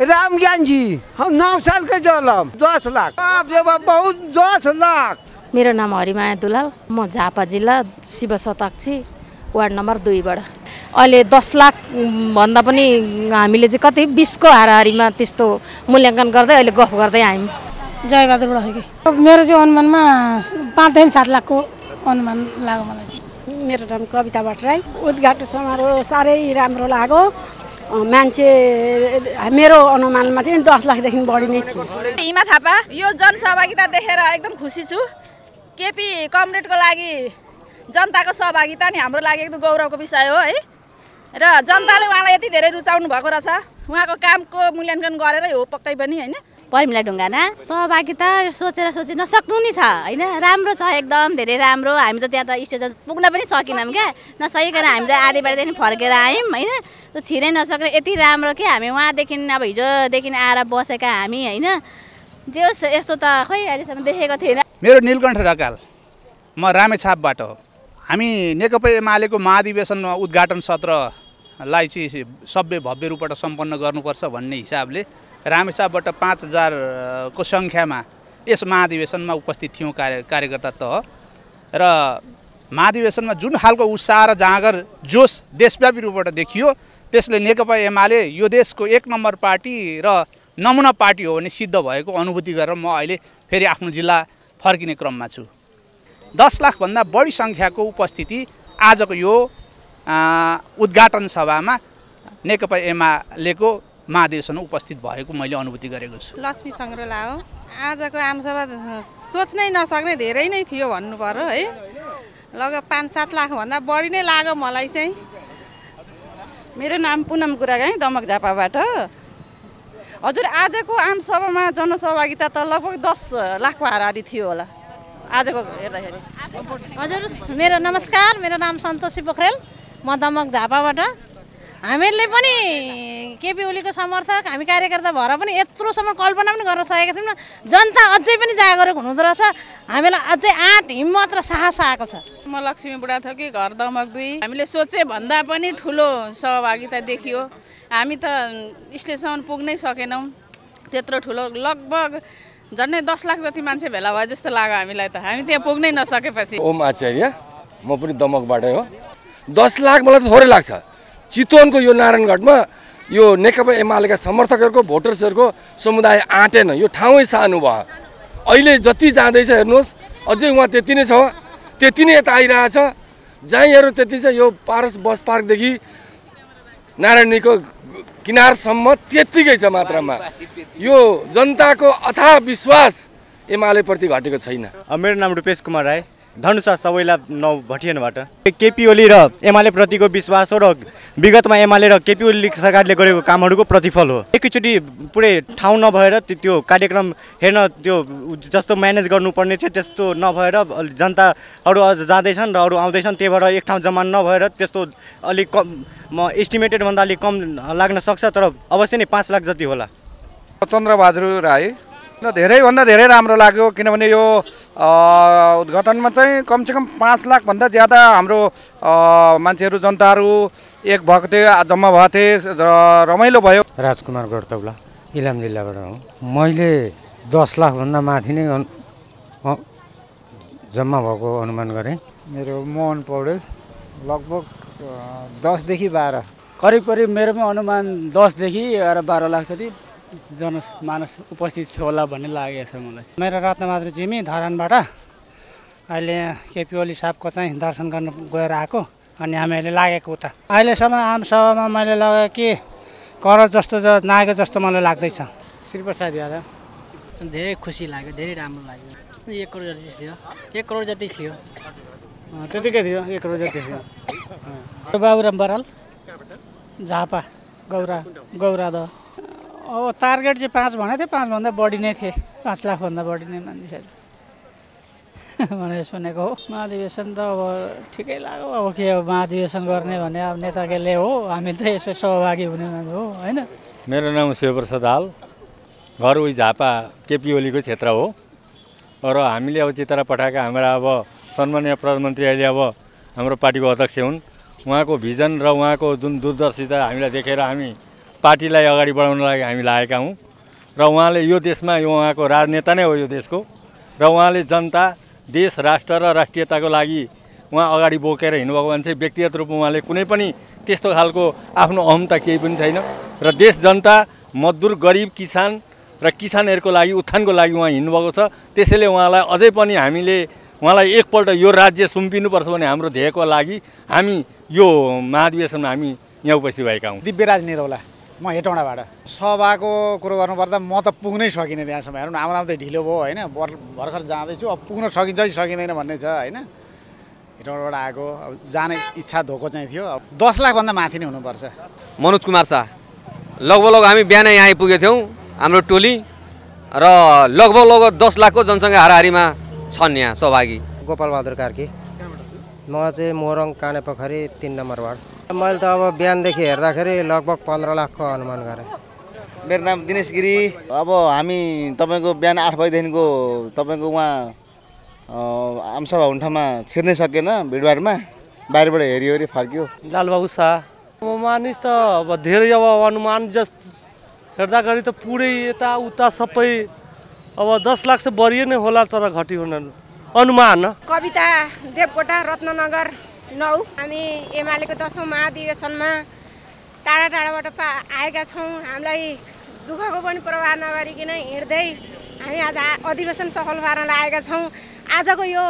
राम ज्ञान जी हम नौ साल के जलम दस लाख। रे बाप बहुत दस लाख। मेरो नाम हरिमाया दुलाल म झापा जिल्ला शिव शताक्षी वार्ड नम्बर दुईबाट। अहिले दस लाख भन्दा पनि हामीले चाहिँ कति बिसको हाराहारीमा त्यस्तो मूल्याङ्कन गर्दै अहिले गफ गर्दै आयौँ। जयबहादुरबाट हो कि मेरो चाहिँ अनुमानमा पाँचदेखि सात लाखको अनुमान लाग्यो मलाई चाहिँ। मेरो नाम कविता भट्टराई। उद्घाटन समारोह साह्रै राम्रो लाग्यो। मान्छे मेरो अनुमानमा चाहिँ दस लाखदेखि बढी नै थियो। हिमा थापा? यो जनसहभागिता देखेर एकदम खुसी छु। केपी कमरेडको लागि जनताको सहभागिता नि हाम्रो लागि एकदम गौरवको विषय हो है? र जनताले उहाँलाई यति धेरै रुचाउनु भएको रहेछ। उहाँको कामको मूल्याङ्कन गरेरै हो पक्कै पनि होइन? परिमला ढुङ्गाना सहभागिता सोचेर सोचे नसक्नु नि छ होइन? राम्रो छ एकदम धेरै राम्रो। हामी त त्यहाँ त स्टेसन पुग्न पनि सकेनौँ क्या। नसकिकन हामी त आधी बाटोदेखि फर्केर आयौँ होइन? छिरै नसक्ने यति राम्रो कि हामी उहाँदेखि अब हिजोदेखि आएर बसेका हामी होइन? जे होस् यस्तो त खै अहिलेसम्म देखेको थिएन। मेरो नीलकण्ठ ढकाल म रामेछापबाट हो। हामी नेकपा एमालेको महाधिवेशन उद्घाटन सत्रलाई चाहिँ सभ्य भव्य रूपबाट सम्पन्न गर्नुपर्छ भन्ने हिसाबले रामेछापबाट पाँच हजारको सङ्ख्यामा यस महाधिवेशनमा उपस्थित थियौँ कार्य कार्यकर्ता तह र महाधिवेशनमा जुन खालको उत्साह र जाँगर जोस देशव्यापी रूपबाट देखियो त्यसले नेकपा एमाले यो देशको एक नम्बर पार्टी र नमुना पार्टी हो भने सिद्ध भएको अनुभूति गरेर म अहिले फेरि आफ्नो जिल्ला फर्किने क्रममा छु। दस लाखभन्दा बढी सङ्ख्याको उपस्थिति आजको यो उद्घाटन सभामा नेकपा एमालेको महाधिवेशनमा उपस्थित भएको मैले अनुभूति गरेको छु। लक्ष्मी सङ्ग्रौला हो। आजको आमसभा सोच्नै नसक्ने धेरै नै थियो भन्नु पर्यो है। लगभग पाँच सात लाखभन्दा बढी नै लाग्यो मलाई चाहिँ। मेरो नाम पुनम गुरागाई दमक झापाबाट। हजुर आजको आमसभामा जनसहभागिता त लगभग दस लाखको हाराहारी थियो होला। आजको हेर्दाखेरि। हजुर मेरो नमस्कार मेरो नाम सन्तोषी पोखरेल। म दमक झापाबाट। हामीहरूले पनि केपी ओलीको समर्थक हामी कार्यकर्ता भएर पनि यत्रोसम्म कल्पना पनि गर्न सकेका थियौँ जनता अझै पनि जागरुक हुनुहुँदो रहेछ। हामीलाई अझै आँट हिम्मत र साहस आएको छ। म लक्ष्मी बुढाथोकी घर दमक दुई। हामीले सोचे भन्दा पनि ठुलो सहभागिता देखियो। हामी त स्टेसन पुग्नै सकेनौँ। त्यत्रो ठुलो लगभग झन्डै दस लाख जति मान्छे भेला भयो जस्तो लाग्यो हामीलाई त। हामी त्यहाँ पुग्नै नसकेपछि। ओम आचार्य म पनि दमकबाटै हो। दस लाख मलाई त थोरै लाग्छ। चितवनको यो नारायणगढमा यो नेकपा एमालेका समर्थकहरूको भोटर्सहरूको समुदाय आँटेन। यो ठाउँै सानो भयो। अहिले जति जाँदैछ हेर्नुहोस् अझै उहाँ त्यति नै छ। त्यति नै यता आइरहेछ। जहाँ हेऱ्यो त्यति छ यो पारस बस पार्कदेखि नारायणीको किनारसम्म त्यत्तिकै छ मात्रामा। यो जनताको अथाह विश्वास एमालेप्रति घटेको छैन। मेरो नाम रूपेश कुमार राई। धनुषा सबैलाई नौ भटियानबाट केपी ओली र एमाले प्रतिको विश्वास हो र विगतमा एमाले र केपी ओली सरकारले गरेको कामहरूको प्रतिफल हो। एकैचोटि पुरै ठाउँ नभएर त्यो कार्यक्रम हेर्न त्यो जस्तो म्यानेज गर्नुपर्ने थियो त्यस्तो नभएर जनताहरू अझ जाँदैछन् र अरू आउँदैछन् त्यही भएर एक ठाउँ जमा नभएर त्यस्तो अलिक कम म एस्टिमेटेड भन्दा अलिक कम लाग्न सक्छ तर अवश्य नै पाँच लाख जति होला। चन्द्रबहादुर राई र धेरैभन्दा धेरै राम्रो लाग्यो किनभने यो उद्घाटनमा चाहिँ कमसेकम पाँच लाखभन्दा ज्यादा हाम्रो मान्छेहरू जनताहरू एक भएको थियो जम्मा भएको थिए र रमाइलो भयो। राजकुमार गडतौला इलाम जिल्लाबाट हो। मैले दस लाखभन्दा माथि नै जम्मा भएको अनुमान गरेँ। मेरो मोहन पौडेल लगभग दसदेखि बाह्र। करिब करिब मेरो पनि अनुमान दसदेखि एघार बाह्र लाख जति। जनमानस उपस्थित थियो होला भन्ने लागेको छ मलाई। मेरो रत्नबहादुर जिमी धरानबाट अहिले केपी ओली साहबको चाहिँ दर्शन गर्न गएर आएको अनि हामीहरूले लागेको उता। अहिलेसम्म आमसभामा मैले लगाएँ कि कर जस्तो ज- नागेको जस्तो मलाई लाग्दैछ। श्रीप्रसाद यादव। धेरै खुसी लाग्यो धेरै राम्रो लाग्यो। एक करोड जति थियो एक करोड जति थियो। त्यतिकै थियो एक करोड जति थियो। बाबुराम बराल झापा गौरा गौरा द अब टार्गेट चाहिँ पाँच भनेको थिएँ पाँचभन्दा बढी नै थिएँ। पाँच लाखभन्दा बढी नै मानिसहरू भनेर सुनेको हो। महाधिवेशन त अब ठिकै लाग्यो। अब के अब महाधिवेशन गर्ने भने अब नेताकेले हो। हामी त यसो सहभागी हुने मान्छे हो होइन? मेरो नाम शिवप्रसाद हाल। घर उही झापा केपी ओलीको क्षेत्र हो। र हामीले अब चितरा पठाएका हाम्रा अब सम्मानीय प्रधानमन्त्री अहिले अब हाम्रो पार्टीको अध्यक्ष हुन्। उहाँको भिजन र उहाँको जुन दूरदर्शिता हामीलाई देखेर हामी पार्टीलाई अगाडि बढाउन लागि हामी लागेका हौँ। र उहाँले यो देशमा यो उहाँको राजनेता नै हो यो देशको। र उहाँले जनता देश राष्ट्र र राष्ट्रियताको लागि उहाँ अगाडि बोकेर हिँड्नुभएको मान्छे व्यक्तिगत रूपमा उहाँले कुनै पनि त्यस्तो खालको आफ्नो अहमता केही पनि छैन। र देश जनता मजदुर गरिब किसान र किसानहरूको लागि उत्थानको लागि उहाँ हिँड्नुभएको छ। त्यसैले उहाँलाई अझै पनि हामीले उहाँलाई एकपल्ट यो राज्य सुम्पिनुपर्छ भने हाम्रो ध्येयको लागि हामी यो महाधिवेशनमा हामी यहाँ उपस्थित भएका हौँ। दिव्यराज निरौला म हेटौँडाबाट सभाको कुरो गर्नुपर्दा म त पुग्नै सकिनँ त्यहाँसम्म हेर्नु न आउँदा आउँदै ढिलो भयो होइन? भर भर्खर जाँदैछु अब पुग्न सकिन्छ कि सकिँदैन भन्ने छ होइन? हेटौँडाबाट आएको अब जाने इच्छा धोको चाहिँ थियो। अब दस लाखभन्दा माथि नै हुनुपर्छ। मनोज कुमार शाह लगभग लगभग हामी बिहानै यहाँ आइपुगेको थियौँ हाम्रो टोली र लगभग लगभग दस लाखको जनसङ्ख्या हाराहारीमा छन् यहाँ सहभागी। गोपाल बहादुर कार्की। म चाहिँ मोरङ काने पोखरी तिन नम्बर वार्ड। मैले त अब बिहानदेखि हेर्दाखेरि लगभग पन्ध्र लाखको अनुमान गरेँ। मेरो नाम दिनेश गिरी। अब हामी तपाईँको बिहान आठ बजीदेखिको तपाईँको उहाँ आमसभा हुने ठाउँमा छिर्नै सकेन भिडभाडमा। बाहिरबाट हेऱ्यो हेरी फर्क्यो। लालबाबु शाह। अब मानिस त अब धेरै अब अनुमान जस हेर्दाखेरि त पुरै यताउता सबै अब दस लाख चाहिँ बढी नै होला तर घटी हुन अनुमान। कविता देवकोटा रत्ननगर। नौ। हामी एमालेको दसौँ महाधिवेशनमा टाढा टाढाबाट पा आएका छौँ। हामीलाई दुःखको पनि प्रभाव नगरिकन हिँड्दै हामी आज अधिवेशन सफल पार्न आएका छौँ। आजको यो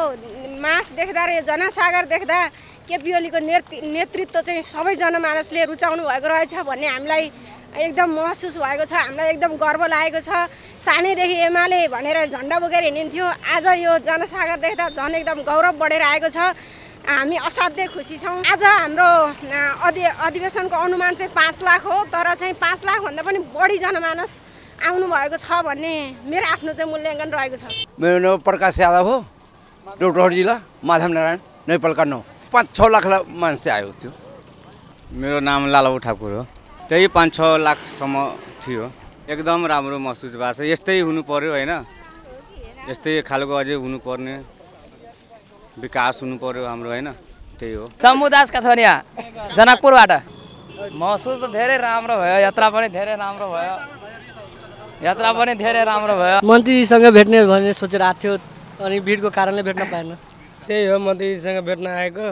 मास देख्दा र यो जनसागर देख्दा केपी ओलीको नेतृ नेतृत्व चाहिँ सबै जनमानसले रुचाउनु भएको रहेछ भन्ने हामीलाई एकदम महसुस भएको छ। हामीलाई एकदम गर्व लागेको छ। सानैदेखि एमाले भनेर झन्डा बोकेर हिँडिन्थ्यो। आज यो जनसागर देख्दा झन् एकदम गौरव बढेर आएको छ। हामी असाध्यै खुसी छौँ। आज हाम्रो अधि अधिवेशनको अनुमान चाहिँ पाँच लाख हो तर चाहिँ पाँच लाखभन्दा पनि बढी जनमानस आउनु भएको छ भन्ने मेरो आफ्नो चाहिँ मूल्याङ्कन रहेको छ। मेरो नाम प्रकाश यादव हो डोटहर जिल्ला माधव नारायण नेपालका नौ पाँच छ लाख मान्छे आएको थियो मेरो नाम लालबाबु ठाकुर हो। त्यही पाँच छ लाखसम्म थियो। एकदम राम्रो महसुस भएको छ। यस्तै हुनु पर्यो होइन? यस्तै खालको अझै हुनुपर्ने विकास हुनु पर्यो हाम्रो होइन? त्यही हो। समुदास कथोरिया जनकपुरबाट। महसुस त धेरै राम्रो भयो यात्रा पनि धेरै राम्रो भयो। यात्रा पनि धेरै राम्रो भयो। मन्त्रीसँग भेट्ने भनेर सोचेर आएको थियो अनि भिडको कारणले भेट्न पाएन। त्यही हो मन्त्रीसँग भेट्न आएको।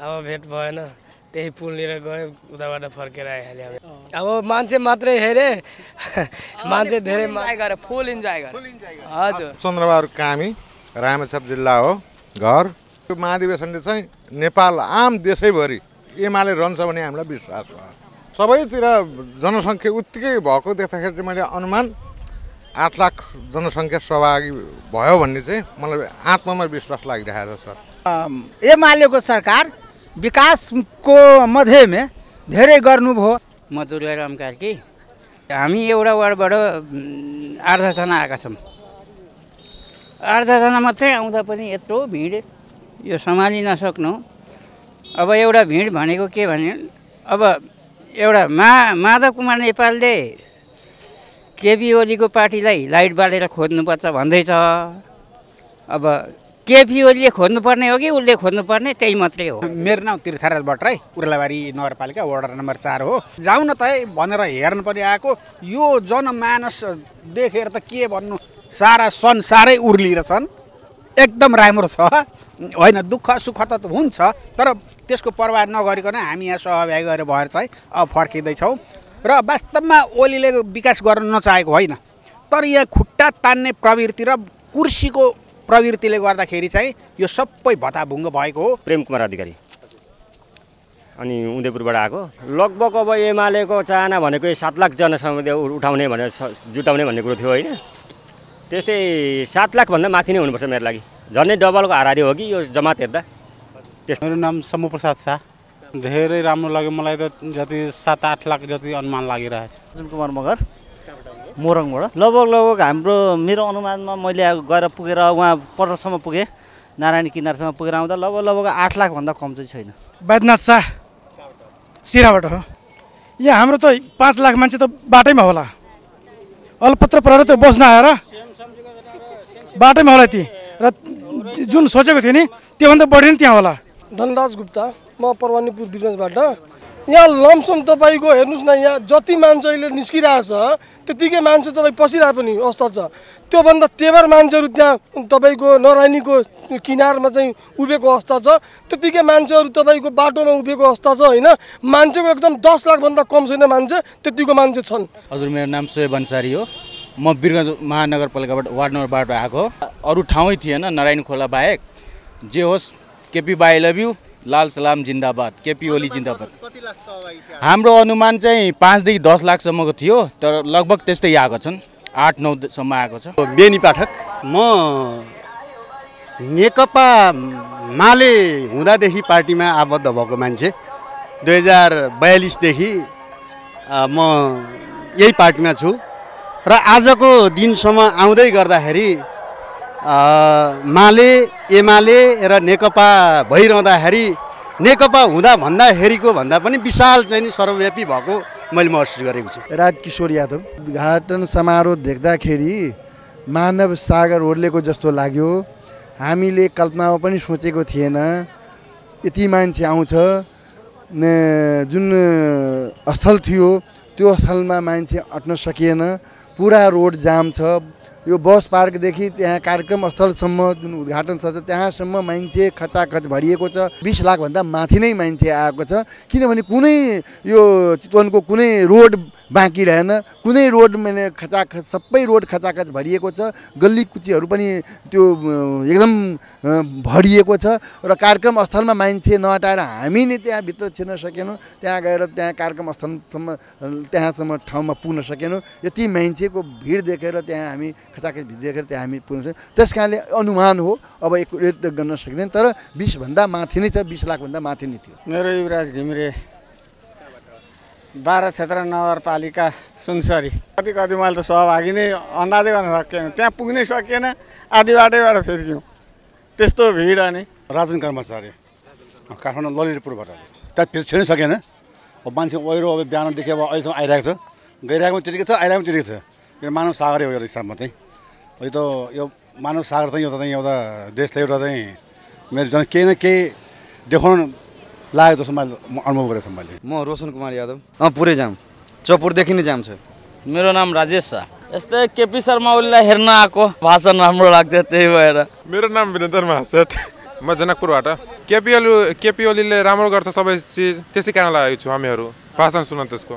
अब भेट भएन त्यही पुलनिर गयो उताबाट फर्केर आइहाल्यो अब मान्छे मात्रै हेरे मान्छे धेरै फुल इन्जोय गरे हजुर। चन्द्रबहादुर कामी रामेछाप जिल्ला हो घर। यो महाधिवेशनले चाहिँ नेपाल आम देशैभरि एमाले रहन्छ भन्ने हामीलाई विश्वास भयो सबैतिर जनसङ्ख्या उत्तिकै भएको देख्दाखेरि चाहिँ मैले अनुमान आठ लाख जनसङ्ख्या सहभागी भयो भन्ने चाहिँ मलाई आत्मामा विश्वास लागिरहेको छ। सर एमालेको सरकार विकासको मध्येमा धेरै गर्नुभयो। म दुर्गाराम कार्की हामी एउटा वार्डबाट आठ दसजना आएका छौँ। आठ दसजना मात्रै आउँदा पनि यत्रो भिड यो सम्हालि नसक्नु अब एउटा भिड भनेको के भने अब एउटा मा माधव कुमार नेपालले केपी ओलीको पार्टीलाई लाइट बालेर खोज्नुपर्छ भन्दैछ। अब केपी ओलीले खोज्नुपर्ने हो कि उसले खोज्नुपर्ने त्यही मात्रै हो। मेरो नाम तीर्थराज भट्टराई उर्लाबारी नगरपालिका वडा नम्बर चार हो। जाउँ न त है भनेर हेर्न पनि आएको। यो जनमानस देखेर त के भन्नु सारा संसारै उर्लिएर छन् एकदम राम्रो छ। होइन दुःख सुख त हुन्छ तर त्यसको प्रभाव नगरिकन हामी यहाँ सहभागी गरेर भएर चाहिँ अब फर्किँदैछौँ। र वास्तवमा ओलीले विकास गर्न नचाहेको होइन। तर यहाँ खुट्टा तान्ने प्रवृत्ति र कुर्सीको प्रवृत्तिले गर्दाखेरि चाहिँ यो सबै भताभुङ्ग भएको हो। प्रेम कुमार अधिकारी। अनि उदयपुरबाट आएको। लगभग अब एमालेको चाहना भनेको सात लाख उ- उठाउने भनेर जुटाउने भन्ने कुरो थियो होइन। त्यस्तै सात लाखभन्दा माथि नै हुनुपर्छ मेरो लागि। झन्डै डबलको हाराहारी हो कि यो जमात हेर्दा? मेरो नाम सम्मु प्रसाद शाह। धेरै राम्रो लाग्यो मलाई त जति सात आठ लाख जति अनुमान लागिरहेछ। अर्जुन कुमार मगर मोरङबाट। लगभग लगभग हाम्रो मेरो अनुमानमा मैले अब गएर पुगेर उहाँ पटरसम्म पुगेँ नारायणी किनारसम्म पुगेर आउँदा लगभग लगभग आठ लाखभन्दा कम चाहिँ छैन। बैद्यनाथ शाह सिराबाट हो। यहाँ हाम्रो त पाँच लाख मान्छे त बाटैमा होला। अलपत्र परेर त्यो बस्न आएर बाटैमा होला ती। र जुन सोचेको थियो नि त्योभन्दा बढी नै त्यहाँ होला। धनराज गुप्ता म परवानीपुर बिजनेसबाट यहाँ लमसम तपाईँको हेर्नुहोस् न यहाँ जति मान्छे अहिले निस्किरहेछ त्यतिकै मान्छे तपाईँ पसिरहेको पनि अवस्था छ। त्योभन्दा तेवर मान्छेहरू त्यहाँ तपाईँको नरायणीको किनारमा चाहिँ उभिएको अवस्था छ। त्यतिकै मान्छेहरू तपाईँको बाटोमा उभिएको अवस्था छ होइन? मान्छेको एकदम दस लाखभन्दा कम छैन मान्छे त्यतिको मान्छे छन्। हजुर मेरो नाम सोहेब अन्सारी हो। म वीरगञ्ज महानगरपालिकाबाट वार्ड नम्बरबाट आएको अरू ठाउँै थिएन नारायण खोला बाहेक। जे होस् केपी बाई लभ यु लाल सलाम जिन्दाबाद। केपी ओली जिन्दाबाद। हाम्रो अनुमान चाहिँ पाँचदेखि दस लाखसम्मको थियो तर लगभग त्यस्तै आएको छन्। आठ नौसम्म आएको छ। बेनी पाठक म नेकपा माले हुँदादेखि पार्टीमा आबद्ध भएको मान्छे। दुई हजार बयालिसदेखि म यही पार्टीमा छु। र आजको दिनसम्म आउँदै गर्दाखेरि माले एमाले र नेकपा भइरहँदाखेरि नेकपा हुँदा भन्दाखेरिको भन्दा पनि विशाल चाहिँ नि सर्वव्यापी भएको मैले महसुस गरेको छु। राजकिशोर यादव उद्घाटन समारोह देख्दाखेरि मानव सागर ओर्लेको जस्तो लाग्यो। हामीले कल्पनामा पनि सोचेको थिएन यति मान्छे आउँछ। जुन स्थल थियो त्यो स्थलमा मान्छे अट्न सकिएन। पुरा रोड जाम छ यो बस पार्कदेखि त्यहाँ कार्यक्रम स्थलसम्म जुन उद्घाटन छ त्यहाँसम्म मान्छे खचाखच भरिएको छ। बिस लाखभन्दा माथि नै मान्छे आएको छ। किनभने कुनै यो चितवनको कुनै रोड बाँकी रहेन। कुनै रोड मैले खचाखच सबै रोड खचाखच भरिएको छ। गल्ली कुचीहरू पनि त्यो एकदम भरिएको छ। र कार्यक्रम स्थलमा मान्छे नहटाएर हामी नै त्यहाँभित्र छिर्न सकेनौँ। त्यहाँ गएर त्यहाँ कार्यक्रम स्थलसम्म त्यहाँसम्म ठाउँमा पुग्न सकेनौँ। यति मान्छेको भिड देखेर त्यहाँ हामी खचाखच देखेर त्यहाँ हामी पुग्न सक्यौँ त्यस कारणले अनुमान हो अब एक त गर्न सकिँदैन तर बिसभन्दा माथि नै छ बिस लाखभन्दा माथि नै थियो। मेरो युवराज घिमिरे बाह्र क्षेत्र नगरपालिका सुनसरी। कति कति मैले त सहभागी नै अन्दाजै गर्न सकिएन। त्यहाँ पुग्नै सकिएन आधी बाटैबाट फर्क्यौँ। त्यस्तो भिड अनि। राजन कर्मचारी काठमाडौँ ललितपुरबाट। त्यहाँ फेरि छिर्नै सकेन। अब मान्छे ओहिरो अब बिहानदेखि अब अहिलेसम्म आइरहेको छ। गइरहेको पनि त्यतिकै छ आइरहेको पनि त्यतिकै छ। यो मानव सागरै हो यो हिसाबमा चाहिँ। यो त यो मानव सागर चाहिँ एउटा चाहिँ एउटा देशलाई एउटा चाहिँ मेरो झन् केही न केही देखाउन लागेको जस्तो मैले अनुभव गरेको छु मैले। म रोशन कुमार यादव। अँ पुरै जाम। चौपुरदेखि नै जाम छ। मेरो नाम राजेश शाह यस्तै केपी शर्मा ओलीलाई हेर्न आएको भाषण राम्रो लाग्थ्यो त्यही भएर। मेरो नाम वीरेन्द्र महासेठ। म जनकपुरबाट। केपी ओली केपी ओलीले राम्रो गर्छ सबै चिज त्यसै कारण लागेको छु हामीहरू। भाषण सुन त्यसको।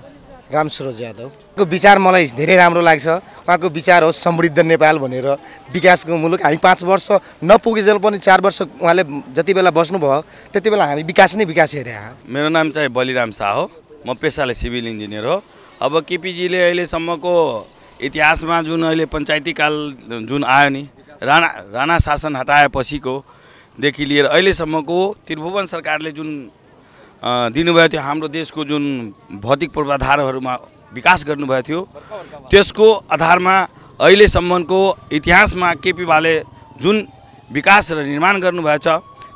रामसरोज यादव। उहाँको विचार मलाई धेरै राम्रो लाग्छ। उहाँको विचार हो समृद्ध नेपाल भनेर विकासको मुलुक हामी पाँच वर्ष नपुगेजेल पनि चार वर्ष उहाँले जति बेला बस्नुभयो त्यति बेला हामी विकास नै विकास हेरे मेरो नाम चाहिँ बलिराम शाह हो। म पेसाले सिभिल इन्जिनियर हो। अब केपिजीले अहिलेसम्मको इतिहासमा जुन अहिले पञ्चायती काल जुन आयो नि राणा राणा शासन हटाएपछिको देखि लिएर अहिलेसम्मको त्रिभुवन सरकारले जुन अ, दिनुभएको थियो हाम्रो देशको जुन भौतिक पूर्वाधारहरूमा विकास गर्नुभएको थियो। त्यसको आधारमा अहिलेसम्मको इतिहासमा केपी बाले जुन विकास र निर्माण गर्नुभएको छ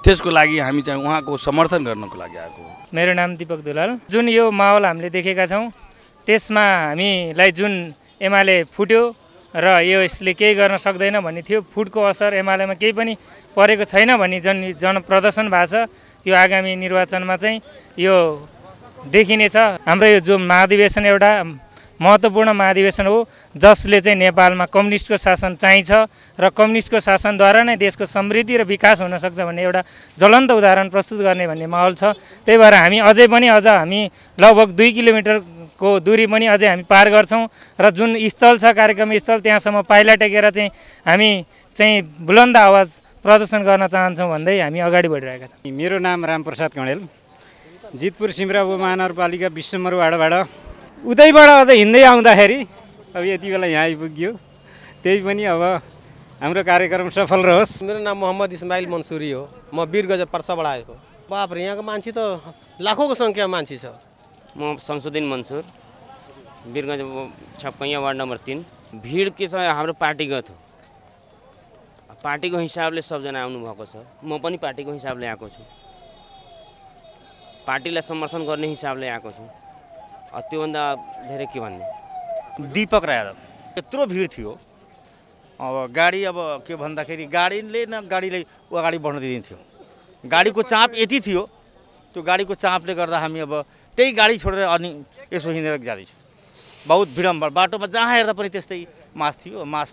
त्यसको लागि हामी चाहिँ उहाँको समर्थन गर्नको लागि आएको हो। मेरो नाम दिपक दुलाल। जुन यो माहौल हामीले देखेका छौँ त्यसमा हामीलाई जुन एमाले फुट्यो र यो यसले केही गर्न सक्दैन भन्ने थियो फुटको असर एमालेमा केही पनि परेको छैन भन्ने जन जनप्रदर्शन भएको छ। यो आगामी निर्वाचनमा चाहिँ यो देखिनेछ। हाम्रो यो जो महाधिवेशन एउटा महत्त्वपूर्ण महाधिवेशन हो जसले चाहिँ नेपालमा कम्युनिस्टको शासन चाहिन्छ र कम्युनिस्टको शासनद्वारा नै देशको समृद्धि र विकास हुनसक्छ भन्ने एउटा ज्वलन्त उदाहरण प्रस्तुत गर्ने भन्ने माहौल छ। त्यही भएर हामी अझै पनि अझ हामी लगभग दुई किलोमिटरको दुरी पनि अझै हामी पार गर्छौँ र जुन स्थल छ कार्यक्रम स्थल त्यहाँसम्म पाइला टेकेर चाहिँ हामी चाहिँ बुलन्द आवाज प्रदर्शन गर्न चाहन्छौँ भन्दै हामी अगाडि बढिरहेका छौँ। मेरो नाम रामप्रसाद कणेल जितपुर सिमराबु महानगरपालिका बिस नम्बर वार्डबाट उतैबाट अझ हिँड्दै आउँदाखेरि अब यति बेला यहाँ आइपुग्यो। त्यही पनि अब हाम्रो कार्यक्रम सफल रहोस्। मेरो नाम मोहम्मद इस्माइल मंसूरी हो। म वीरगञ्ज पर्साबाट आएको। बाप रे यहाँको मान्छे त लाखौँको सङ्ख्या मान्छे छ। म शमसुद्दिन मन्सुर वीरगञ्ज छप्पैया वार्ड नम्बर तिन। भिड के छ हाम्रो पार्टीगत हो। पार्टीको हिसाबले सबजना आउनुभएको छ। म पनि पार्टीको हिसाबले आएको छु। पार्टीलाई समर्थन गर्ने हिसाबले आएको छु। त्योभन्दा धेरै के भन्ने? दीपक यादव। यत्रो भिड थियो। अब गाडी अब के भन्दाखेरि गाडीले न गाडीलाई अगाडि बढ्न दिँदैन थियो। गाडीको चाप यति थियो त्यो गाडीको चापले गर्दा हामी अब त्यही गाडी छोडेर अनि यसो हिँडेर जाँदैछु। बहुत विडम्बर। बाटोमा जहाँ हेर्दा पनि त्यस्तै मास थियो। मास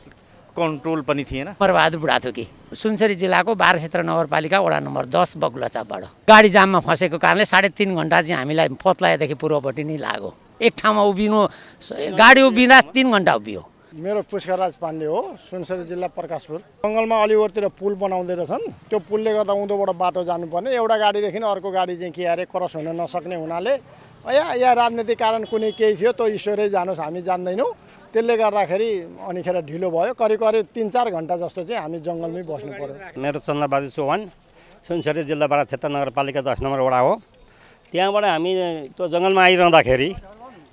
कन्ट्रोल पनि थिएन। बहादुर बुढाथोकी सुनसरी जिल्लाको बाह्र क्षेत्र नगरपालिका वडा नम्बर दस बगुलाचापबाट गाडी जाममा फँसेको कारणले साढे तिन घन्टा चाहिँ हामीलाई पत्लाएदेखि पूर्वपट्टि नै लाग्यो। एक ठाउँमा उभिनु गाडी उभिँदा तिन घन्टा उभियो। मेरो पुष्कराज पाण्डे हो सुनसरी जिल्ला प्रकाशपुर। जङ्गलमा अलिवरतिर पुल बनाउँदै रहेछन्। त्यो पुलले गर्दा उँधोबाट बाटो जानुपर्ने। एउटा गाडीदेखि अर्को गाडी चाहिँ के अरे क्रस हुन नसक्ने हुनाले या या राजनीतिक कारण कुनै केही थियो त्यो ईश्वरै जानुहोस् हामी जान्दैनौँ। त्यसले गर्दाखेरि अनिखेर ढिलो भयो। करिब करिब तिन चार घन्टा जस्तो चाहिँ हामी जङ्गलमै बस्नु पऱ्यो मेरो चन्द्रबहादुर चौहान सुनसरी जिल्ला बाह्र क्षेत्र नगरपालिका दस नम्बर वडा हो। त्यहाँबाट हामी त्यो जङ्गलमा आइरहँदाखेरि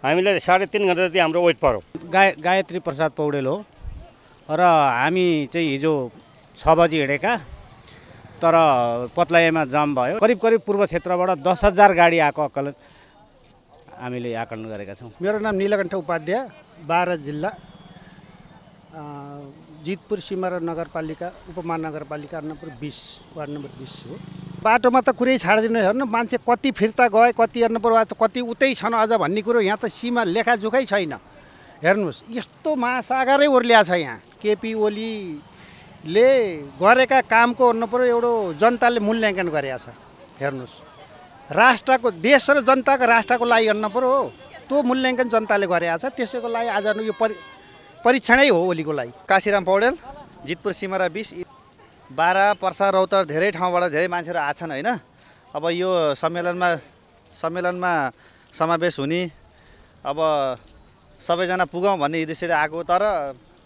हामीले साढे तिन घन्टा जति हाम्रो वेट पऱ्यो गाय गायत्री प्रसाद पौडेल हो। र हामी चाहिँ हिजो छ बजी हिँडेका तर पत्लाएमा जाम भयो। करिब करिब पूर्व क्षेत्रबाट दस हजार गाडी आएको अक्कल हामीले आकलन गरेका छौँ। मेरो नाम नीलकण्ठ उपाध्याय। बाह्र जिल्ला जितपुर सिमरा नगरपालिका उपमहानगरपालिका नम्बर बिस वार्ड नम्बर बिस हो। बाटोमा त कुरै छाडिदिनु हेर्नु मान्छे कति फिर्ता गए कति हेर्नु आज कति उतै छन् अझ भन्ने कुरो यहाँ त सीमा लेखाजोखै छैन। हेर्नुहोस् यस्तो महासागरै ओर्लिया छ यहाँ। केपी ओलीले गरेका कामको हेर्नु पर्यो एउटा जनताले मूल्याङ्कन गरेका छ। हेर्नुहोस् राष्ट्रको देश र जनताको राष्ट्रको लागि हेर्नु पर्यो हो। त्यो मूल्याङ्कन जनताले गरेका छ। त्यसैको लागि आज यो परि परीक्षणै हो ओलीको लागि। काशीराम पौडेल जितपुर सिमरा बिस बाह्र पर्सा रौतर धेरै ठाउँबाट धेरै मान्छेहरू आछन् होइन। अब यो सम्मेलनमा सम्मेलनमा समावेश हुने अब सबैजना पुगौँ भन्ने उद्देश्यले आएको तर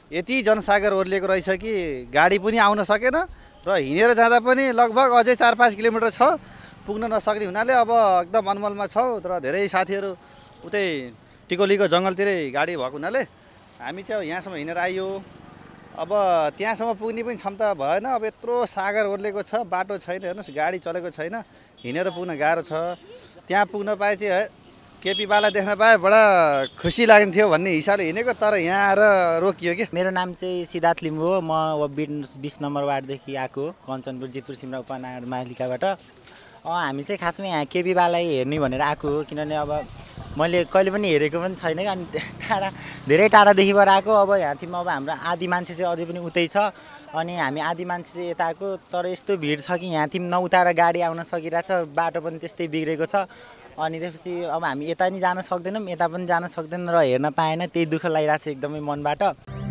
यति जनसागर ओर्लिएको रहेछ कि गाडी पनि आउन सकेन र हिँडेर जाँदा पनि लगभग अझै चार पाँच किलोमिटर छ। पुग्न नसक्ने हुनाले अब एकदम अनमलमा छौँ। र धेरै साथीहरू उतै टिकोलीको जङ्गलतिरै गाडी भएको हुनाले हामी चाहिँ अब यहाँसम्म हिँडेर आइयो। अब त्यहाँसम्म पुग्ने पनि क्षमता भएन। अब यत्रो सागर ओर्लेको छ बाटो छैन हेर्नुहोस् गाडी चलेको छैन। हिँडेर पुग्न गाह्रो छ। त्यहाँ पुग्न पाए चाहिँ केपी बाला देख्न पाए बडा खुसी लाग्थ्यो भन्ने हिसाबले हिँडेको तर यहाँ आएर रोकियो कि मेरो नाम चाहिँ सिद्धार्थ लिम्बू हो। म अब बिस नम्बर वार्डदेखि आएको कञ्चनपुर जितपुर सिमरा उपनगरपालिकाबाट हामी चाहिँ खासमा यहाँ केपी बालाई हेर्ने भनेर आएको हो किनभने अब मैले कहिले पनि हेरेको पनि छैन कि। अनि टाढा धेरै टाढादेखिबाट आएको। अब यहाँतिर अब हाम्रो आधी मान्छे चाहिँ अझै पनि उतै छ। अनि हामी आधी मान्छे चाहिँ यता आएको। तर यस्तो भिड छ कि यहाँतिर नउताएर गाडी आउन सकिरहेछ। बाटो पनि त्यस्तै बिग्रेको छ। अनि त्यसपछि अब हामी यता नि जान सक्दैनौँ यता पनि जान सक्दैनौँ र हेर्न पाएन। त्यही दुःख लागिरहेको छ एकदमै मनबाट।